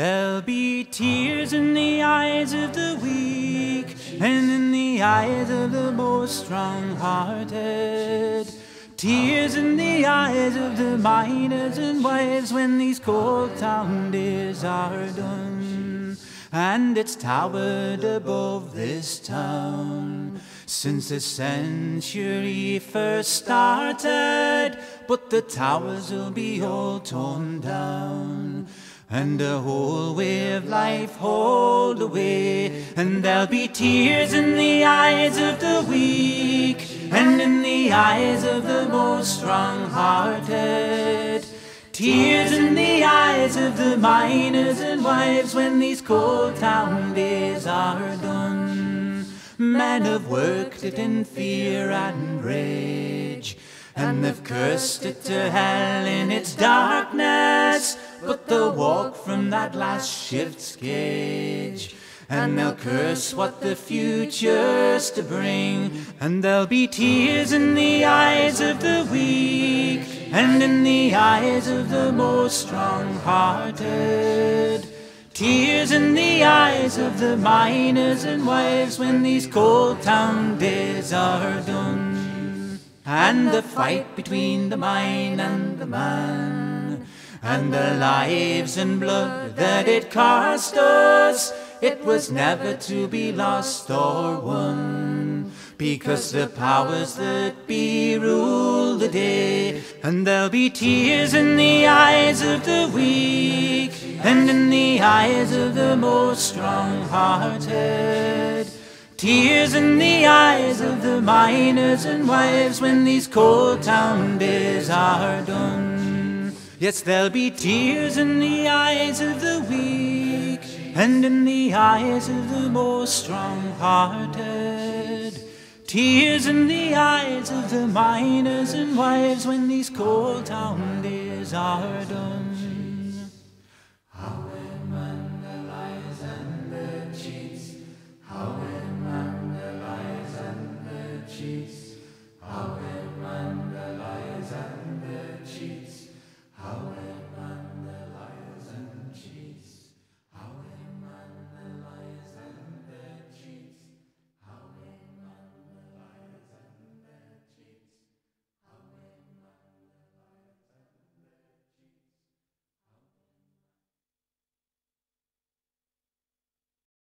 There'll be tears in the eyes of the weak and in the eyes of the most strong hearted. Tears in the eyes of the miners and wives when these coal town days are done. And it's towered above this town since the century first started. But the towers will be all torn down. And the whole way of life hold away, and there'll be tears in the eyes of the weak, and in the eyes of the most strong-hearted. Tears in the eyes of the miners and wives when these coal town days are done. Men have worked it in fear and rage, and they've cursed it to hell in its darkness. But they'll walk from that last shift's cage. And they'll curse what the future's to bring. And there'll be tears in the eyes of the weak, and in the eyes of the most strong hearted. Tears in the eyes of the miners and wives when these coal town days are done. And the fight between the mine and the man and the lives and blood that it cost us, it was never to be lost or won. Because the powers that be rule the day, and there'll be tears in the eyes of the weak, and in the eyes of the most strong-hearted. Tears in the eyes of the miners and wives when these coal town days are done. Yes, there'll be tears in the eyes of the weak and in the eyes of the most strong-hearted. Tears in the eyes of the miners and wives when these coal town days are done.